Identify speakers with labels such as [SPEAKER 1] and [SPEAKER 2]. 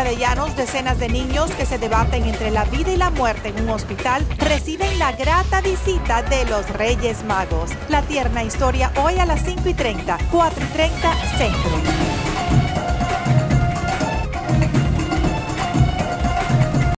[SPEAKER 1] saluda Mirka de Llanos. Decenas de niños que se debaten entre la vida y la muerte en un hospital reciben la grata visita de los Reyes Magos. La tierna historia hoy a las 5 y 30, 4 y 30 Centro.